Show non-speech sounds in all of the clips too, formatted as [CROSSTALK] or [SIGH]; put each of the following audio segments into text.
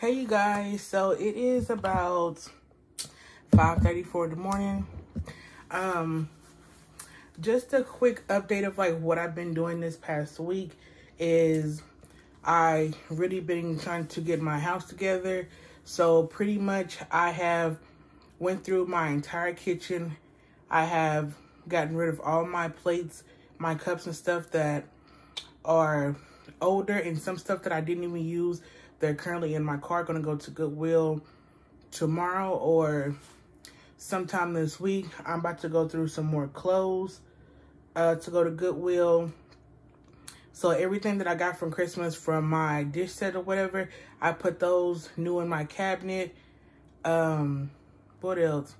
Hey you guys, so it is about 5.34 in the morning. Um, just a quick update of like what I've been doing this past week is I really been trying to get my house together. So pretty much I have went through my entire kitchen. I have gotten rid of all my plates, my cups and stuff that are older and some stuff that I didn't even use they're currently in my car, to go to Goodwill tomorrow or sometime this week. I'm about to go through some more clothes uh, to go to Goodwill. So everything that I got from Christmas from my dish set or whatever, I put those new in my cabinet. Um, what else?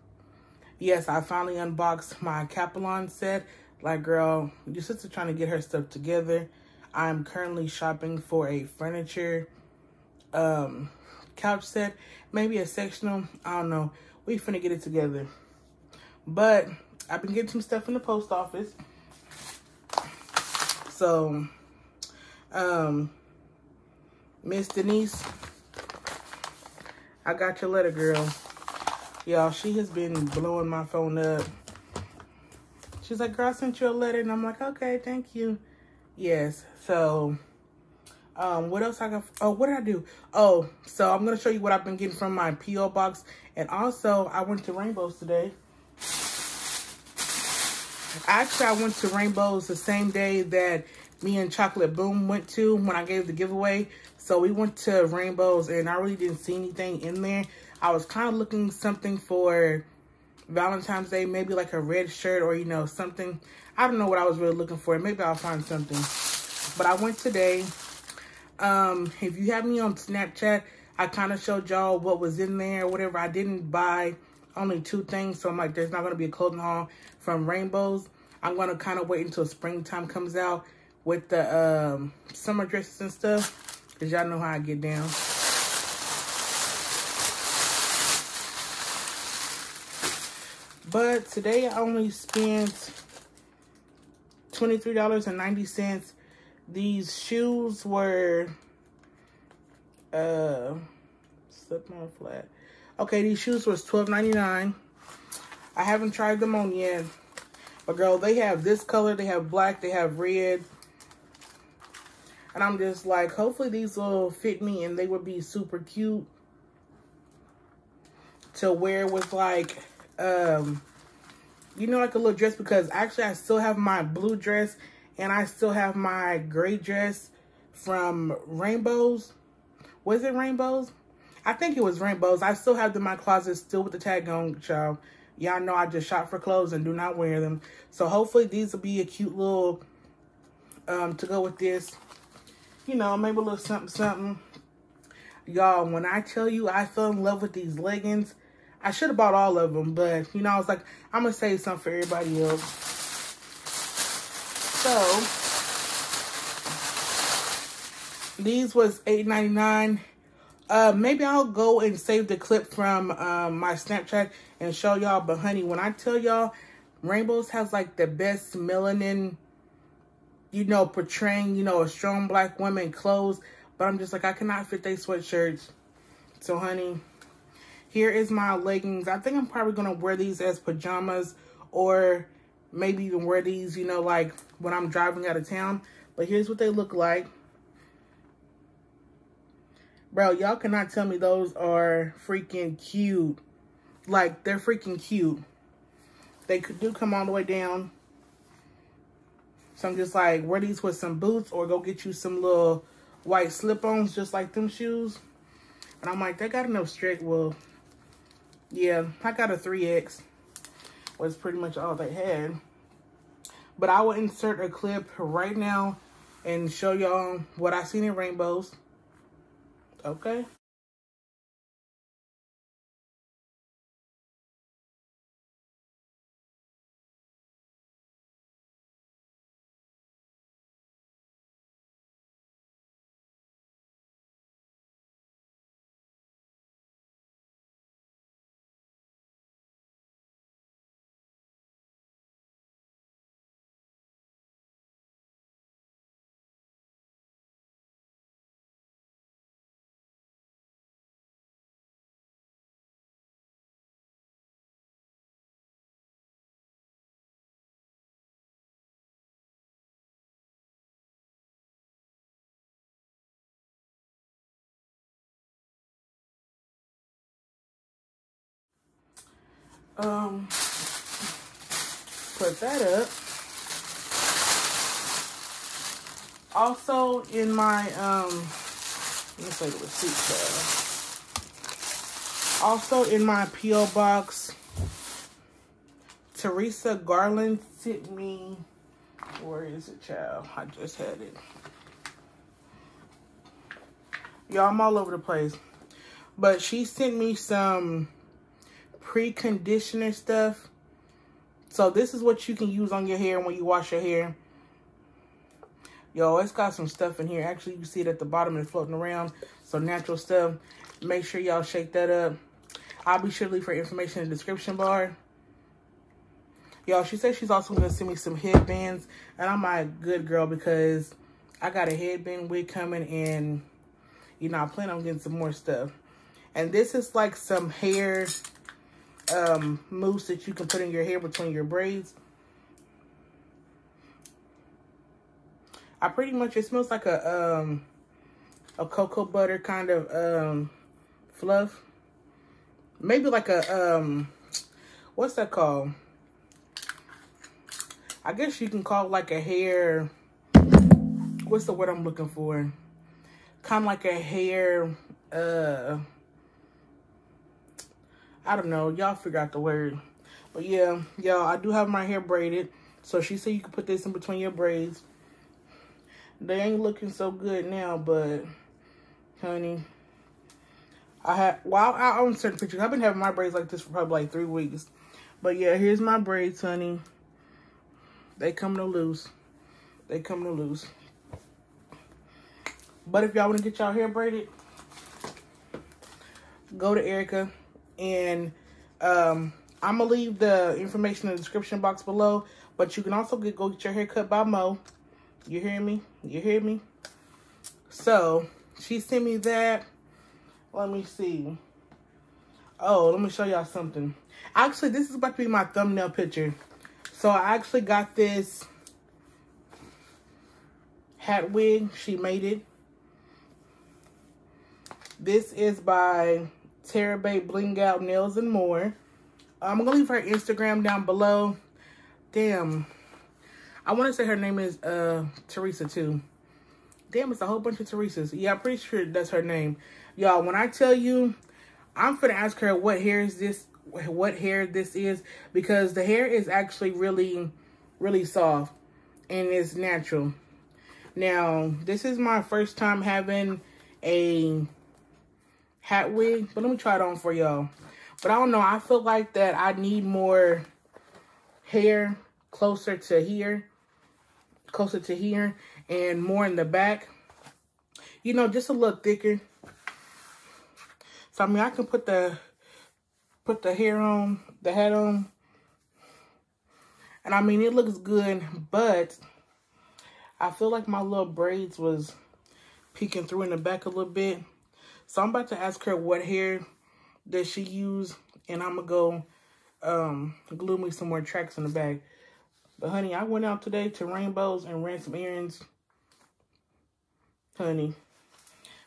Yes, I finally unboxed my Capilon set. Like, girl, your sister trying to get her stuff together. I'm currently shopping for a furniture um, couch set, maybe a sectional. I don't know. We finna get it together. But I've been getting some stuff in the post office. So, um, Miss Denise, I got your letter, girl. Y'all, she has been blowing my phone up. She's like, girl, I sent you a letter. And I'm like, okay, thank you. Yes. So, um, what else I got? Oh, what did I do? Oh, so I'm going to show you what I've been getting from my P.O. box. And also, I went to Rainbows today. Actually, I went to Rainbows the same day that me and Chocolate Boom went to when I gave the giveaway. So we went to Rainbows and I really didn't see anything in there. I was kind of looking something for Valentine's Day, maybe like a red shirt or, you know, something. I don't know what I was really looking for. Maybe I'll find something. But I went today um, if you have me on Snapchat, I kind of showed y'all what was in there, whatever. I didn't buy only two things, so I'm like, there's not going to be a clothing haul from Rainbows. I'm going to kind of wait until springtime comes out with the um, summer dresses and stuff, because y'all know how I get down. But today I only spent $23.90 these shoes were uh slip my flat. Okay, these shoes was twelve ninety nine. I haven't tried them on yet. But girl, they have this color, they have black, they have red. And I'm just like, hopefully these will fit me and they would be super cute to wear with like, um, you know, like a little dress because actually I still have my blue dress and I still have my gray dress from Rainbows. Was it Rainbows? I think it was Rainbows. I still have them in my closet still with the tag on, child. Y'all know I just shop for clothes and do not wear them. So hopefully these will be a cute little, um, to go with this. You know, maybe a little something, something. Y'all, when I tell you I fell in love with these leggings, I should have bought all of them. But, you know, I was like, I'm going to save some for everybody else. So, these was eight ninety nine. Uh, maybe I'll go and save the clip from um, my Snapchat and show y'all. But honey, when I tell y'all, Rainbows has like the best melanin, you know, portraying, you know, a strong black woman clothes. But I'm just like, I cannot fit their sweatshirts. So honey, here is my leggings. I think I'm probably going to wear these as pajamas or maybe even wear these, you know, like when I'm driving out of town. But here's what they look like. Bro, y'all cannot tell me those are freaking cute. Like, they're freaking cute. They could do come all the way down. So I'm just like, wear these with some boots or go get you some little white slip-ons just like them shoes. And I'm like, they got enough stretch. Well, yeah, I got a 3X was pretty much all they had. But I will insert a clip right now and show y'all what I seen in rainbows. Okay. Um, put that up. Also in my, um, let me say the receipt tab. Also in my P.O. box, Theresa Garland sent me, where is it, child? I just had it. Y'all, I'm all over the place. But she sent me some pre-conditioner stuff. So this is what you can use on your hair when you wash your hair. Yo, it's got some stuff in here. Actually, you see it at the bottom and floating around. So natural stuff. Make sure y'all shake that up. I'll be sure to leave her information in the description bar. Y'all, she said she's also going to send me some headbands. And I'm my good girl because I got a headband wig coming and, you know, I plan on getting some more stuff. And this is like some hair um, mousse that you can put in your hair between your braids. I pretty much, it smells like a, um, a cocoa butter kind of, um, fluff. Maybe like a, um, what's that called? I guess you can call like a hair, what's the word I'm looking for? Kind of like a hair, uh, I don't know. Y'all figure out the word. But yeah, y'all, I do have my hair braided. So she said you can put this in between your braids. They ain't looking so good now, but honey, I have, well, I own certain pictures. I've been having my braids like this for probably like three weeks. But yeah, here's my braids, honey. They come to loose. They come to loose. But if y'all want to get y'all hair braided, go to Erica. And um, I'm to leave the information in the description box below. But you can also get, go get your hair cut by Moe. You hear me? You hear me? So, she sent me that. Let me see. Oh, let me show y'all something. Actually, this is about to be my thumbnail picture. So, I actually got this hat wig. She made it. This is by Tara Bay Bling Out Nails and More. I'm going to leave her Instagram down below. Damn. I want to say her name is uh, Teresa too. Damn, it's a whole bunch of Teresas. Yeah, I'm pretty sure that's her name. Y'all, when I tell you, I'm going to ask her what hair is this, what hair this is. Because the hair is actually really, really soft. And it's natural. Now, this is my first time having a hat wig. But let me try it on for y'all. But I don't know. I feel like that I need more hair closer to here. Closer to here. And more in the back. You know, just a little thicker. So, I mean, I can put the put the hair on, the hat on. And I mean, it looks good, but I feel like my little braids was peeking through in the back a little bit. So I'm about to ask her what hair does she use. And I'm going to go um, glue me some more tracks in the bag. But honey, I went out today to Rainbows and ran some errands. Honey,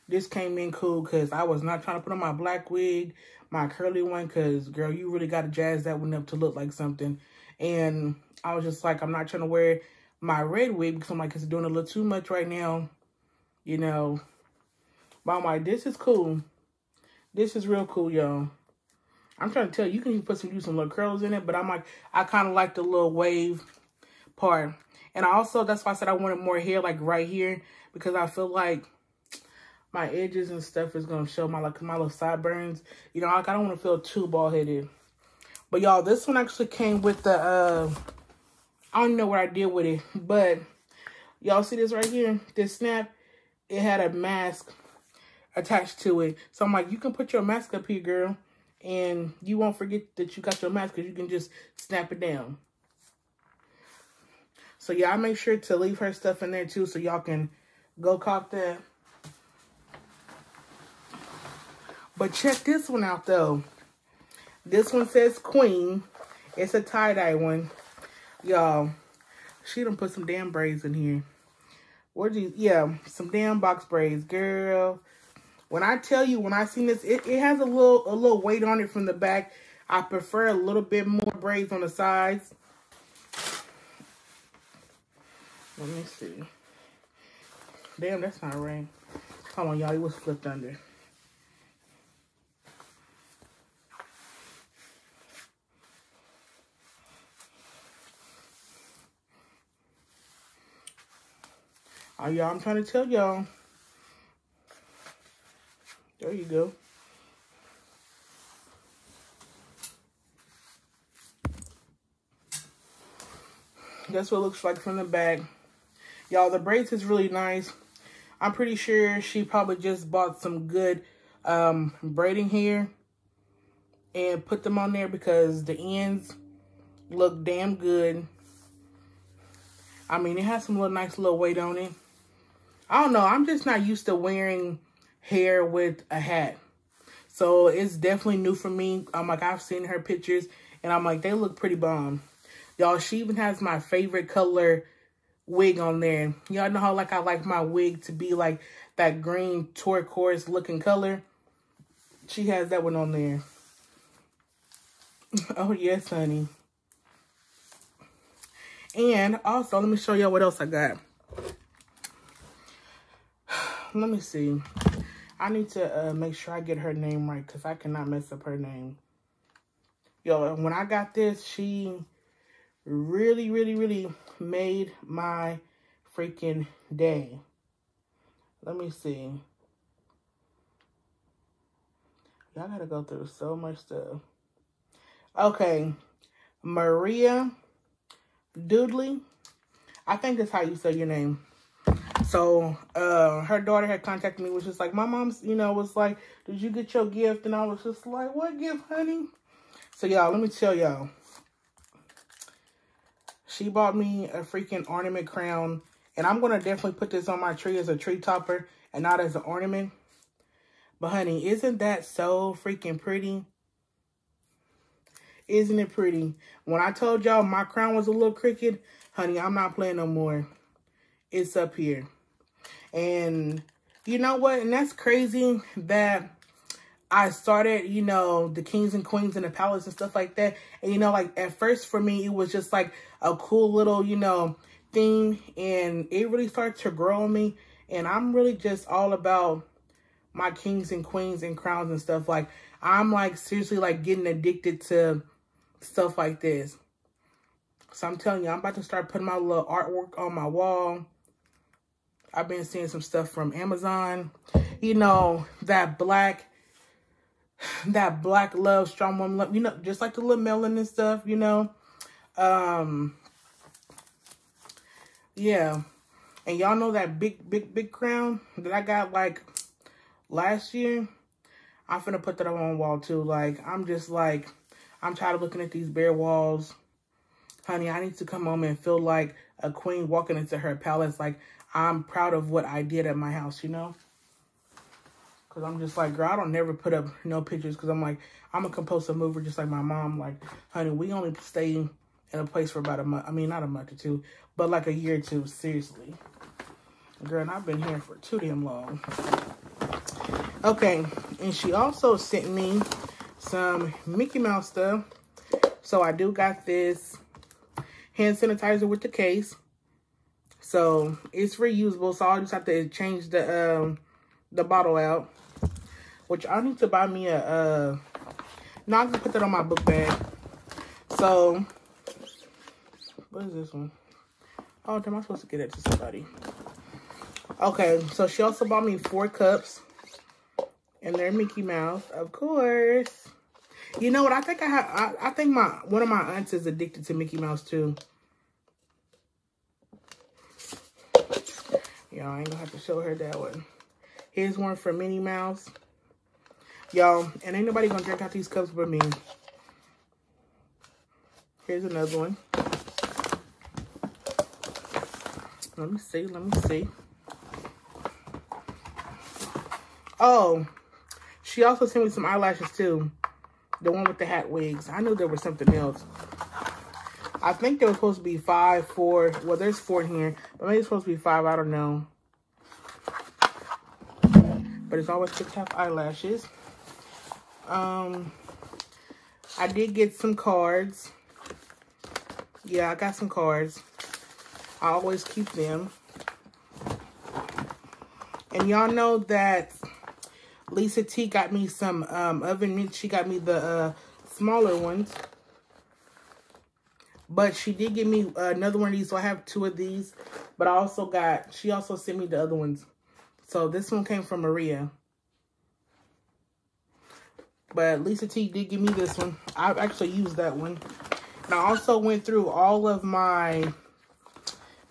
this came in cool because I was not trying to put on my black wig, my curly one, because, girl, you really got to jazz that one up to look like something. And I was just like, I'm not trying to wear my red wig because I'm like, it's doing a little too much right now. You know, but I'm like, this is cool. This is real cool, y'all. I'm trying to tell you, you can even put some, do some little curls in it, but I'm like, I kind of like the little wave part. And also, that's why I said I wanted more hair, like right here, because I feel like my edges and stuff is going to show my, like, my little sideburns. You know, like, I don't want to feel too bald-headed. But, y'all, this one actually came with the, uh, I don't know what I did with it, but y'all see this right here? This snap, it had a mask attached to it. So I'm like, you can put your mask up here, girl, and you won't forget that you got your mask because you can just snap it down. So yeah, I make sure to leave her stuff in there too so y'all can go cop that. But check this one out though. This one says Queen. It's a tie-dye one. Y'all, she done put some damn braids in here. What you, Yeah, some damn box braids. Girl, when I tell you, when I seen this, it, it has a little a little weight on it from the back. I prefer a little bit more braids on the sides. Let me see. Damn, that's not right. Come on, y'all. It was flipped under. Oh, y'all, I'm trying to tell y'all. There you go. That's what it looks like from the back. Y'all, the braids is really nice. I'm pretty sure she probably just bought some good um, braiding here and put them on there because the ends look damn good. I mean, it has some little nice little weight on it. I don't know. I'm just not used to wearing hair with a hat. So it's definitely new for me. I'm like, I've seen her pictures and I'm like, they look pretty bomb. Y'all, she even has my favorite color wig on there. Y'all know how like I like my wig to be like that green turquoise looking color. She has that one on there. [LAUGHS] oh, yes, honey. And also, let me show y'all what else I got. [SIGHS] let me see. I need to uh, make sure I get her name right because I cannot mess up her name. Yo, when I got this, she really, really, really made my freaking day. Let me see. Y'all gotta go through so much stuff. Okay. Maria Doodley. I think that's how you say your name. So, uh, her daughter had contacted me, was just like, my mom's, you know, was like, did you get your gift? And I was just like, what gift, honey? So, y'all, let me tell y'all. She bought me a freaking ornament crown. And I'm going to definitely put this on my tree as a tree topper and not as an ornament. But, honey, isn't that so freaking pretty? Isn't it pretty? When I told y'all my crown was a little crooked, honey, I'm not playing no more. It's up here. And you know what? And that's crazy that I started, you know, the kings and queens in the palace and stuff like that. And, you know, like at first for me, it was just like a cool little, you know, thing. And it really started to grow on me. And I'm really just all about my kings and queens and crowns and stuff. Like, I'm like seriously like getting addicted to stuff like this. So I'm telling you, I'm about to start putting my little artwork on my wall. I've been seeing some stuff from Amazon. You know, that black that black love, strong woman love, you know, just like the little melon and stuff, you know. Um, yeah. And y'all know that big, big, big crown that I got like last year? I'm finna put that on my wall too. Like, I'm just like, I'm tired of looking at these bare walls. Honey, I need to come home and feel like a queen walking into her palace. Like, I'm proud of what I did at my house, you know? Because I'm just like, girl, I don't never put up no pictures because I'm like, I'm a compulsive mover just like my mom. Like, honey, we only stay in a place for about a month. I mean, not a month or two, but like a year or two, seriously. Girl, and I've been here for too damn long. Okay, and she also sent me some Mickey Mouse stuff. So I do got this hand sanitizer with the case. So it's reusable. So I'll just have to change the um, the bottle out. Which I need to buy me a, uh, no, going to put that on my book bag. So, what is this one? Oh, damn, I'm supposed to get it to somebody. Okay, so she also bought me four cups. And they're Mickey Mouse, of course. You know what? I think I have. I, I think my one of my aunts is addicted to Mickey Mouse too. Y'all, I ain't gonna have to show her that one. Here's one for Minnie Mouse. Y'all, and ain't nobody gonna drink out these cups but me. Here's another one. Let me see, let me see. Oh, she also sent me some eyelashes too. The one with the hat wigs. I knew there was something else. I think there was supposed to be five, four. Well, there's four in here. But maybe it's supposed to be five. I don't know. But it's always have eyelashes. Um, I did get some cards. Yeah, I got some cards. I always keep them. And y'all know that Lisa T got me some um, oven mitts. She got me the uh, smaller ones. But she did give me another one of these, so I have two of these. But I also got, she also sent me the other ones. So this one came from Maria. But Lisa T did give me this one. I've actually used that one. And I also went through all of my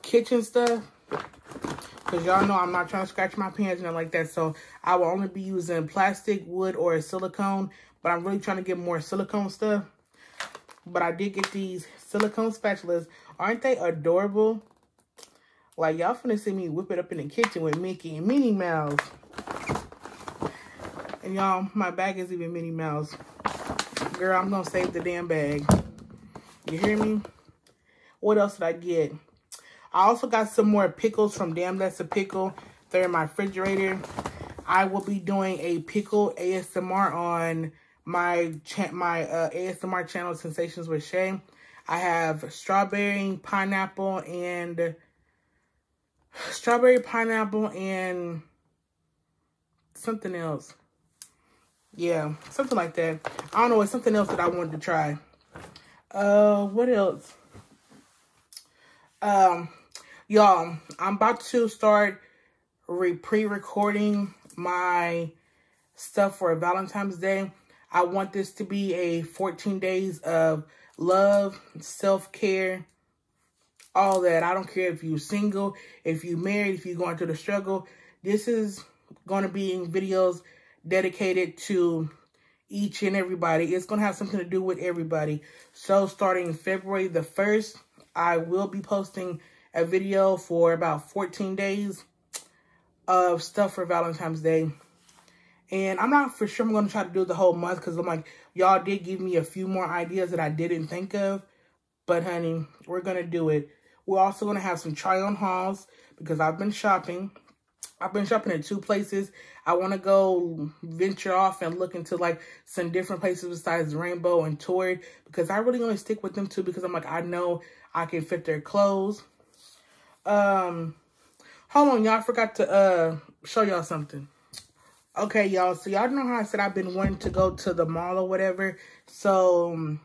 kitchen stuff. Because y'all know I'm not trying to scratch my pants and like that. So I will only be using plastic, wood, or silicone. But I'm really trying to get more silicone stuff. But I did get these silicone spatulas. Aren't they adorable? Like, y'all finna see me whip it up in the kitchen with Mickey and Minnie Mouse. And y'all, my bag is even Minnie Mouse. Girl, I'm gonna save the damn bag. You hear me? What else did I get? I also got some more pickles from Damn That's a Pickle. They're in my refrigerator. I will be doing a pickle ASMR on my my uh, ASMR channel, Sensations with Shay. I have strawberry, pineapple, and strawberry, pineapple, and something else. Yeah, something like that. I don't know. It's something else that I wanted to try. Uh, what else? Um, y'all, I'm about to start re pre-recording my stuff for Valentine's Day. I want this to be a 14 days of love, self-care, all that. I don't care if you're single, if you're married, if you're going through the struggle. This is going to be videos dedicated to each and everybody. It's going to have something to do with everybody. So starting February the 1st, I will be posting a video for about 14 days of stuff for Valentine's Day. And I'm not for sure I'm going to try to do the whole month because I'm like, y'all did give me a few more ideas that I didn't think of. But honey, we're going to do it. We're also going to have some try-on hauls because I've been shopping. I've been shopping at two places. I want to go venture off and look into like some different places besides Rainbow and Torrid because I really only stick with them two because I'm like, I know I can fit their clothes. Um, hold on, y'all. I forgot to uh show y'all something. Okay, y'all. So y'all know how I said I've been wanting to go to the mall or whatever. So um,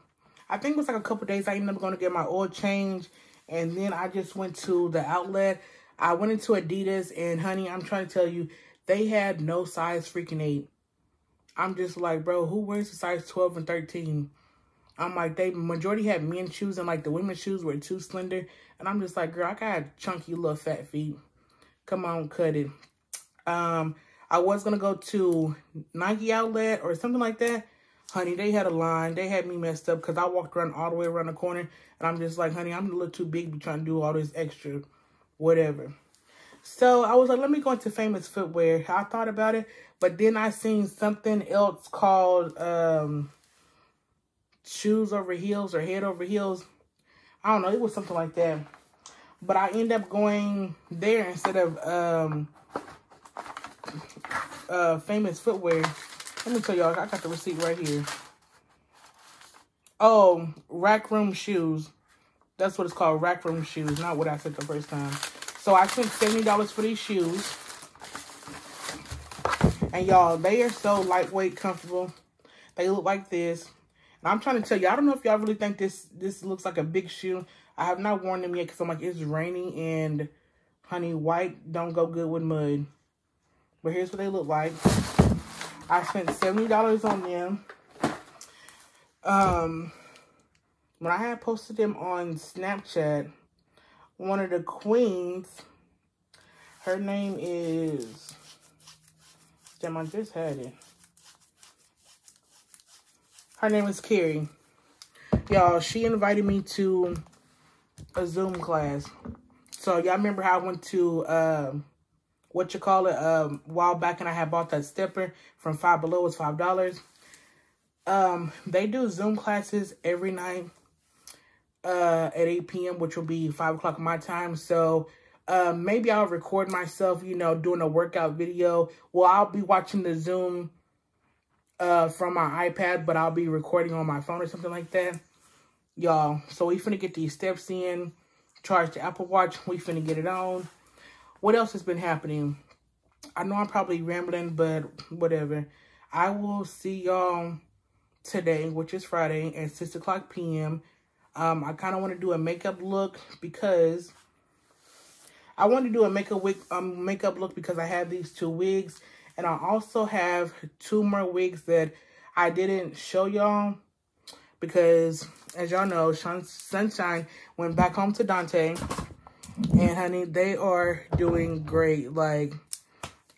I think it was like a couple days. I ended up going to get my oil change. And then I just went to the outlet. I went into Adidas. And honey, I'm trying to tell you, they had no size freaking 8. I'm just like, bro, who wears a size 12 and 13? I'm like, they majority had men's shoes and like the women's shoes were too slender. And I'm just like, girl, I got chunky little fat feet. Come on, cut it. Um, I was going to go to Nike outlet or something like that. Honey, they had a line. They had me messed up because I walked around all the way around the corner. And I'm just like, honey, I'm a little too big to be trying to do all this extra whatever. So I was like, let me go into Famous Footwear. I thought about it. But then I seen something else called um, Shoes Over Heels or Head Over Heels. I don't know. It was something like that. But I end up going there instead of um, uh, Famous Footwear. Let me tell y'all, I got the receipt right here. Oh, Rack Room Shoes. That's what it's called, Rack Room Shoes. Not what I said the first time. So I spent $70 for these shoes. And y'all, they are so lightweight, comfortable. They look like this. And I'm trying to tell you, I don't know if y'all really think this this looks like a big shoe. I have not worn them yet because I'm like, it's raining and, honey, white don't go good with mud. But here's what they look like. I spent $70 on them. Um, when I had posted them on Snapchat, one of the queens, her name is, damn, I just had it. Her name is Carrie. Y'all, she invited me to a Zoom class. So y'all remember how I went to, um, what you call it, um, a while back and I had bought that stepper from Five Below. It's $5. Um, they do Zoom classes every night uh, at 8 p.m., which will be 5 o'clock my time. So um, maybe I'll record myself, you know, doing a workout video. Well, I'll be watching the Zoom uh, from my iPad, but I'll be recording on my phone or something like that. Y'all, so we finna get these steps in, charge the Apple Watch, we finna get it on. What else has been happening? I know I'm probably rambling, but whatever. I will see y'all today, which is Friday, at 6 o'clock p.m. Um, I kind of want to do a makeup look because I want to do a makeup wig, um, makeup look because I have these two wigs. And I also have two more wigs that I didn't show y'all because, as y'all know, Sunshine went back home to Dante. And, honey, they are doing great. Like,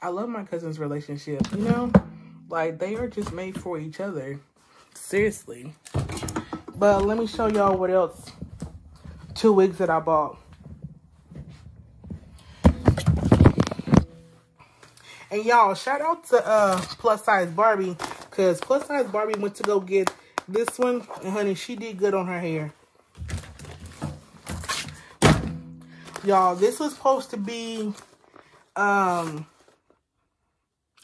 I love my cousin's relationship, you know? Like, they are just made for each other. Seriously. But let me show y'all what else. Two wigs that I bought. And y'all, shout out to uh, Plus Size Barbie. Because Plus Size Barbie went to go get this one. And honey, she did good on her hair. Y'all, this was supposed to be um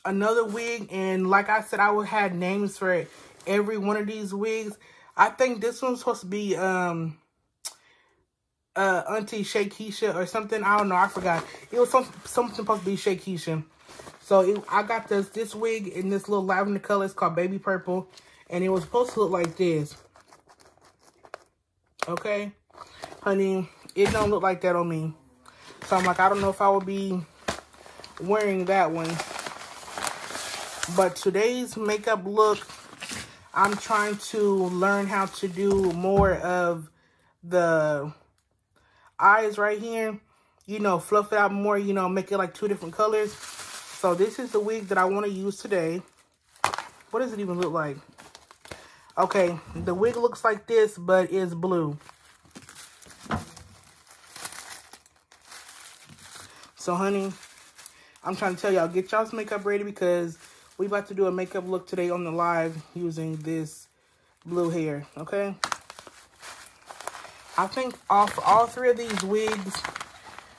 another wig. And like I said, I would have names for every one of these wigs. I think this one's supposed to be um uh Auntie Keisha or something. I don't know. I forgot. It was some, something supposed to be Keisha. So it, I got this this wig in this little lavender color. It's called Baby Purple. And it was supposed to look like this. Okay? Honey, it don't look like that on me. So I'm like, I don't know if I would be wearing that one. But today's makeup look, I'm trying to learn how to do more of the eyes right here. You know, fluff it out more, you know, make it like two different colors. So this is the wig that I want to use today. What does it even look like? Okay, the wig looks like this, but it's blue. So, honey, I'm trying to tell y'all, get y'all's makeup ready because we about to do a makeup look today on the live using this blue hair, okay? I think off all three of these wigs,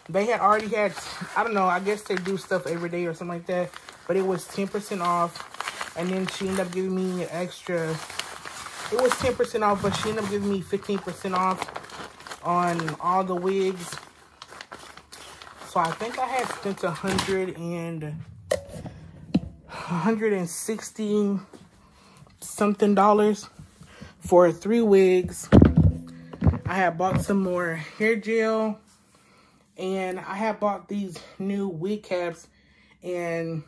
they had already had, I don't know, I guess they do stuff every day or something like that, but it was 10% off, and then she ended up giving me an extra, it was 10% off, but she ended up giving me 15% off on all the wigs. So I think I had spent a hundred and 160 something dollars for three wigs. I have bought some more hair gel and I have bought these new wig caps and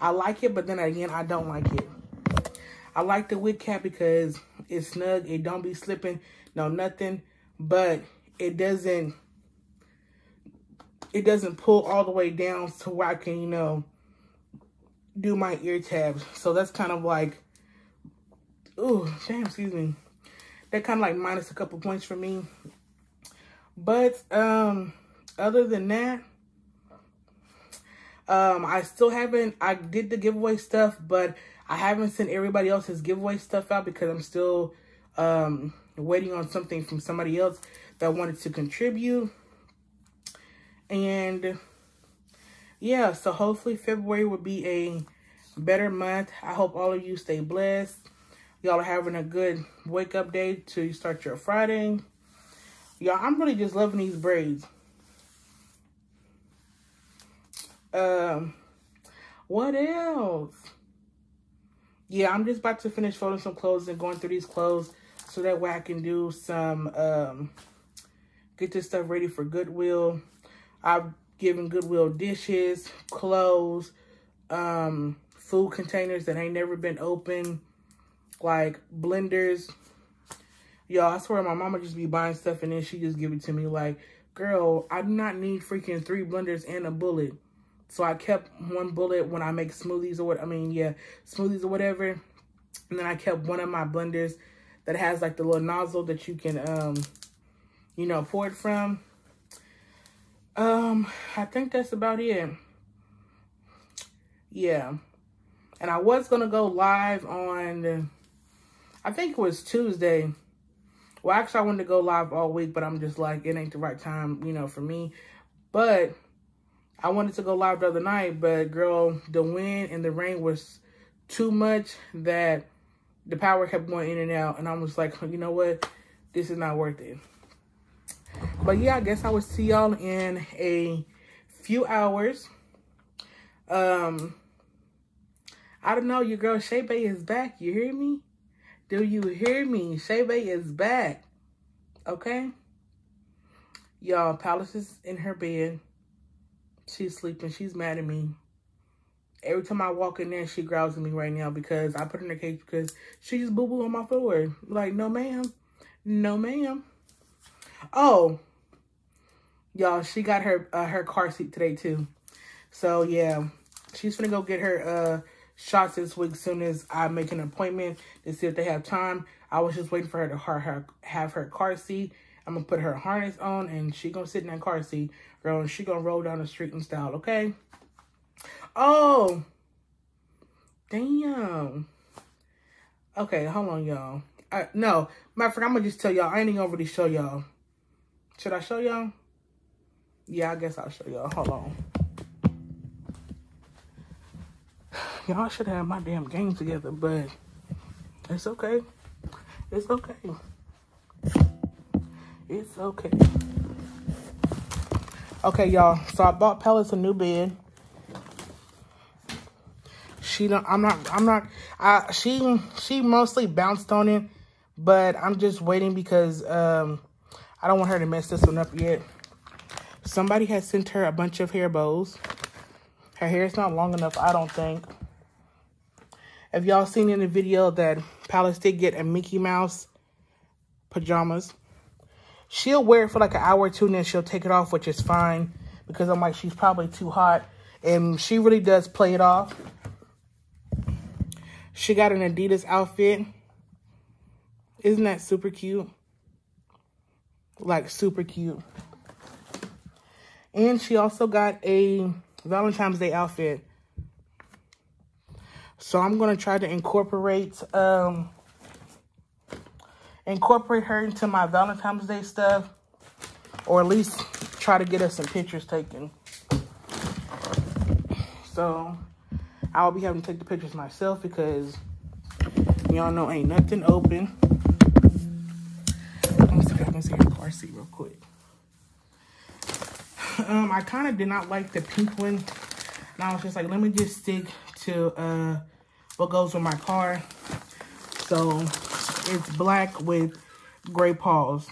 I like it, but then again, I don't like it. I like the wig cap because it's snug. It don't be slipping, no nothing, but it doesn't, it doesn't pull all the way down to where I can, you know, do my ear tabs. So that's kind of like, oh, damn, excuse me. That kind of like minus a couple points for me. But um, other than that, um, I still haven't, I did the giveaway stuff, but I haven't sent everybody else's giveaway stuff out because I'm still um, waiting on something from somebody else that wanted to contribute. And yeah, so hopefully February will be a better month. I hope all of you stay blessed. Y'all are having a good wake up day to start your Friday. Y'all, I'm really just loving these braids. Um, what else? Yeah, I'm just about to finish folding some clothes and going through these clothes so that way I can do some, um, get this stuff ready for Goodwill. I've given Goodwill dishes, clothes, um, food containers that ain't never been opened, like blenders. Y'all, I swear my mama just be buying stuff and then she just give it to me like, girl, I do not need freaking three blenders and a bullet. So I kept one bullet when I make smoothies or what, I mean, yeah, smoothies or whatever. And then I kept one of my blenders that has like the little nozzle that you can, um, you know, pour it from. Um, I think that's about it. Yeah. And I was going to go live on, I think it was Tuesday. Well, actually, I wanted to go live all week, but I'm just like, it ain't the right time, you know, for me. But I wanted to go live the other night, but girl, the wind and the rain was too much that the power kept going in and out. And I was like, you know what? This is not worth it. But yeah, I guess I will see y'all in a few hours. Um, I don't know. Your girl Shay Bay is back. You hear me? Do you hear me? Shay Bay is back. Okay? Y'all, Palace is in her bed. She's sleeping. She's mad at me. Every time I walk in there, she growls at me right now because I put in the cage because she just boo-boo on my floor. Like, no, ma'am. No, ma'am. Oh, y'all, she got her uh, her car seat today, too. So, yeah, she's to go get her uh, shots this week soon as I make an appointment to see if they have time. I was just waiting for her to her, her, have her car seat. I'm to put her harness on, and she to sit in that car seat, girl, and she to roll down the street in style, okay? Oh, damn. Okay, hold on, y'all. No, matter fact, I'm to just tell y'all. I ain't even to really show y'all. Should I show y'all? Yeah, I guess I'll show y'all. Hold on. Y'all should have my damn game together, but it's okay. It's okay. It's okay. Okay, y'all. So I bought Palace a new bed. She don't. I'm not. I'm not. I. She. She mostly bounced on it, but I'm just waiting because um, I don't want her to mess this one up yet. Somebody has sent her a bunch of hair bows. Her hair is not long enough, I don't think. If y'all seen in the video that Palace did get a Mickey Mouse pajamas. She'll wear it for like an hour or two and then she'll take it off, which is fine. Because I'm like, she's probably too hot. And she really does play it off. She got an Adidas outfit. Isn't that super cute? Like, super cute. And she also got a Valentine's Day outfit. So I'm going to try to incorporate um, incorporate her into my Valentine's Day stuff. Or at least try to get us some pictures taken. So I'll be having to take the pictures myself because y'all know ain't nothing open. Let me see if I can see her car seat real quick. [COUGHS] Um, I kind of did not like the pink one. And I was just like, let me just stick to uh, what goes with my car. So it's black with gray paws.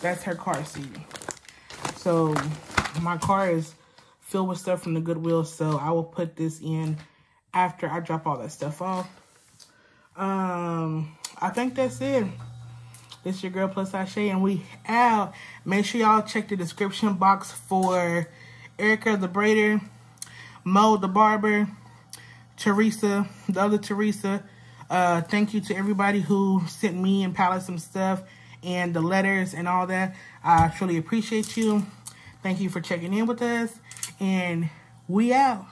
That's her car seat. So my car is filled with stuff from the Goodwill. So I will put this in after I drop all that stuff off. Um, I think that's it. It's your girl Plus Size Shay, and we out. Make sure y'all check the description box for Erica the braider, Moe the barber, Teresa, the other Teresa. Uh, thank you to everybody who sent me and Palace some stuff and the letters and all that. I truly appreciate you. Thank you for checking in with us, and we out.